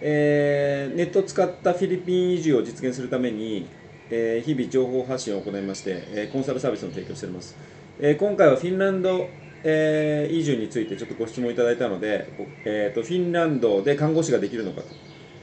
えー、ネットを使ったフィリピン移住を実現するために、えー、日々情報発信を行いまして、えー、コンサルサービスの提供しております、え、今回はフィンランド、え、移住についてちょっとご質問いただいたので、えーと、フィンランドで看護師ができるのかと、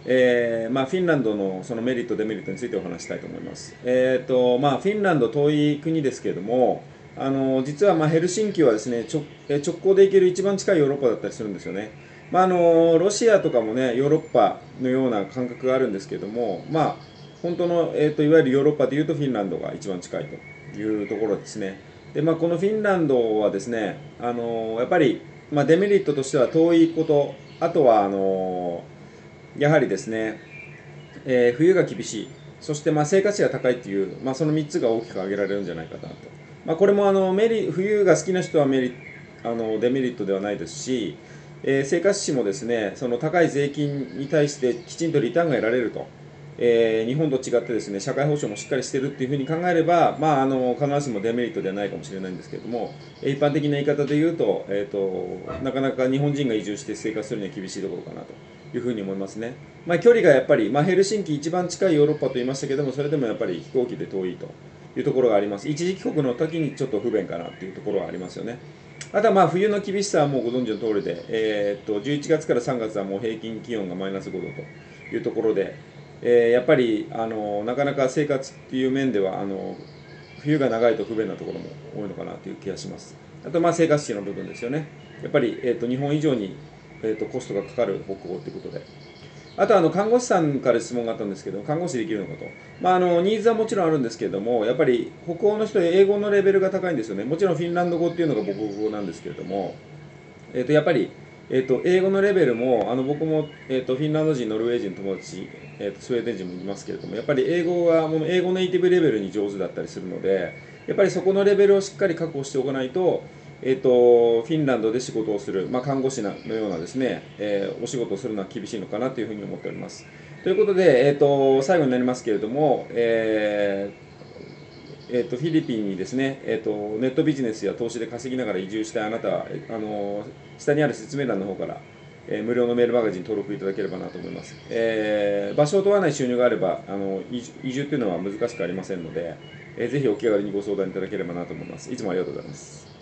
えまあ、フィンランドのそのメリットデメリットについてお話したいと思います、えーとまあ、フィンランド遠い国ですけれどもあの実はまヘルシンキはですね直直行で行ける一番近いヨーロッパだったりするんですよね。まあ、あのロシアとかもねヨーロッパのような感覚があるんですけれども、まあ、本当の、えーと、いわゆるヨーロッパでいうとフィンランドが一番近いというところですね。でまあ、このフィンランドはですね、あのやっぱり、まあ、デメリットとしては遠いこと、あとはあのやはりですね、えー、冬が厳しい、そしてまあ生活費が高いっていう、まあ、その3つが大きく挙げられるんじゃないかなと。まあ、これもあのメリ冬が好きな人はメリあのデメリットではないですし、えー、生活費もですねその高い税金に対してきちんとリターンが得られると、えー、日本と違ってですね社会保障もしっかりしているっていうふうに考えれば、まあ、あの必ずしもデメリットではないかもしれないんですけれども一般的な言い方で言うと,、えーと、なかなか日本人が移住して生活するには厳しいところかなというふうに思いますね、まあ、距離がやっぱり、まあ、ヘルシンキ一番近いヨーロッパと言いましたけどもそれでもやっぱり飛行機で遠いと。いうところがあります。一時帰国の時にちょっと不便かなっていうところはありますよね。あとはまあ冬の厳しさはもうご存知の通りで、えー、っと11月から3月はもう平均気温がマイナス5度というところで、えー、やっぱりあのなかなか生活っていう面ではあの冬が長いと不便なところも多いのかなという気がします。あとまあ生活費の部分ですよね。やっぱり、えー、と日本以上に、えー、とコストがかかる北欧ということで。あとあの看護師さんから質問があったんですけど看護師できるのかと、まあ、あのニーズはもちろんあるんですけれどもやっぱり北欧の人英語のレベルが高いんですよね。もちろんフィンランド語っていうのが母国語なんですけれども、えー、とやっぱり、えー、と英語のレベルもあの僕も、えー、とフィンランド人ノルウェー人友達、えー、とスウェーデン人もいますけれどもやっぱり英語はもう英語ネイティブレベルに上手だったりするのでやっぱりそこのレベルをしっかり確保しておかないとえーと、フィンランドで仕事をする、まあ、看護師のようなですね、えー、お仕事をするのは厳しいのかなというふうに思っております。ということで、えーと、最後になりますけれども、えーえーと、フィリピンにですね、えー、とネットビジネスや投資で稼ぎながら移住したいあなたはあの下にある説明欄の方から、えー、無料のメールマガジン登録いただければなと思います、えー、場所を問わない収入があればあの移住というのは難しくありませんので、えー、ぜひお気軽にご相談いただければなと思います。いつもありがとうございます。